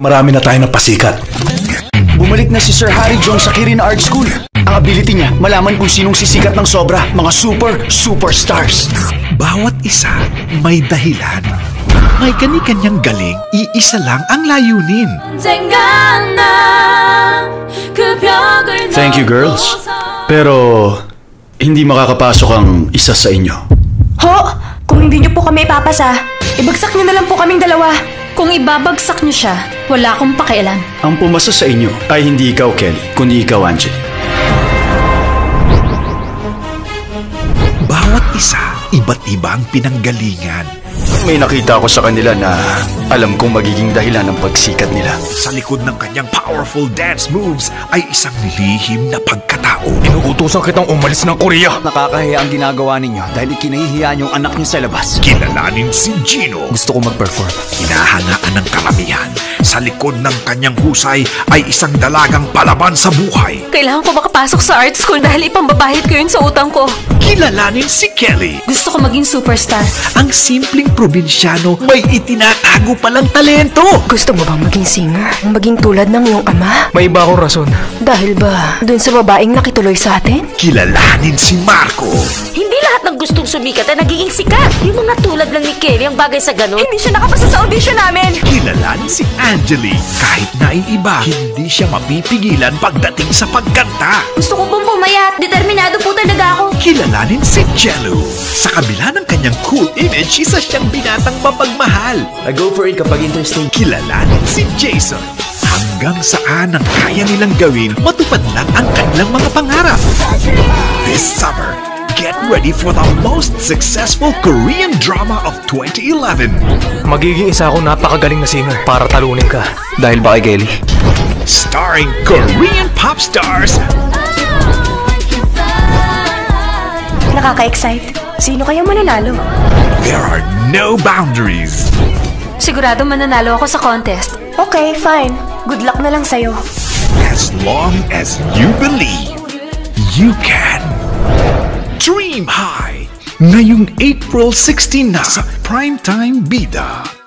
Marami na tayo napasikat. Bumalik na si Sir Harry Jong sa Kirin Art School. Ang ability niya, malaman kung sinong sisikat ng sobra. Mga super, superstars. Bawat isa may dahilan. May kani-kanyang galing, iisa lang ang layunin. Thank you, girls. Pero, hindi makakapasok ang isa sa inyo. Ho! Kung hindi niyo po kami ipapasa, ibagsak niyo na lang po kaming dalawa. Kung ibabagsak niyo siya, wala akong pakialam. Ang pumasa sa inyo ay hindi ikaw, Kelly, kundi ikaw, Angel. Bawat isa, iba't ibang pinanggalingan. May nakita ako sa kanila na alam kong magiging dahilan ng pagsikat nila. Sa likod ng kanyang powerful dance moves ay isang lihim na pagkatao. Inuutosan kitang umalis ng Korea. Nakakahiya ang ginagawa ninyo dahil ikinahihiya niyo ang anak niyo sa labas. Kilalanin si Gino. Gusto ko mag-perform. Hinahangaan ng karamihan. Sa likod ng kanyang husay ay isang dalagang palaban sa buhay. Kailangan ko makapasok sa art school dahil ipambabahid ko yun sa utang ko. Kilalanin si Kelly. Gusto ko maging superstar. Ang simpleng probinsyano may itinatago palang talento. Gusto mo bang maging singer? Maging tulad ng iyong ama? May iba akong rason. Dahil ba, dun sa babaeng nakituloy sa atin? Kilalanin si Marco. Hindi gustong sumikat ay nagiging sikat. Yung mga tulad lang ni Kelly ang bagay sa ganun. Hindi siya nakapasa sa audition namin! Kilalanin si Angeli. Kahit naiiba, hindi siya mapipigilan pagdating sa pagkanta. Gusto ko pong pumayat. Determinado po talaga ako. Kilalanin si Jello. Sa kabila ng kanyang cool image, isa siyang binatang mapagmahal. I go for it kapag interesting. Kilalanin si Jason. Hanggang saan ang kaya nilang gawin, matupad lang ang kanilang mga pangarap. This summer, get ready for the most successful Korean drama of 2011. Magiging isa akong napakagaling na singer para talunin ka. Dahil ba kay Kelly? Starring Korean pop stars Nakaka-excite. Sino kaya mananalo? There are no boundaries. Sigurado mananalo ako sa contest. Okay, fine. Good luck na lang sa'yo. As long as you believe, you can. Dream high! Ngayong April 16 na sa Primetime Bida.